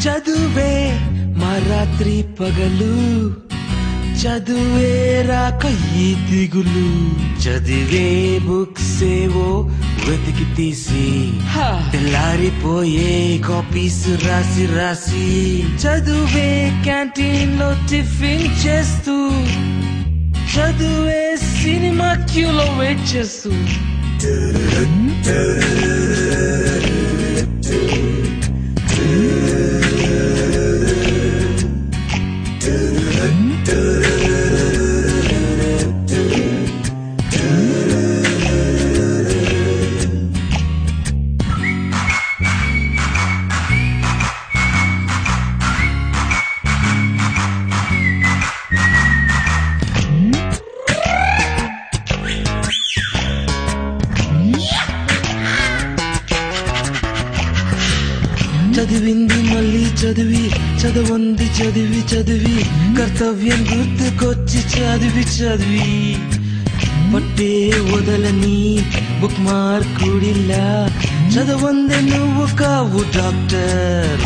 చదువే మా రాత్రి పగలు. చదువే రాక ఈ దిగులు. చదివే బుక్స్ ఏవో వెతికి తీసి. తెల్లారిపోయే కాపీస్ రాసి రాసి. చదువే క్యాంటీన్లో టిఫిన్ చేస్తూ. చదువే సినిమా క్యూలో వెయిట్ చేస్తూ. చదివింది మళ్ళీ చదివి చదవంది చదివి చదివి కర్తవ్యం గుర్తుకొచ్చి చదివి చదివి పట్టే వదలని బుక్ మార్కుడిలా చదవందే నువ్వు కావు డాక్టర్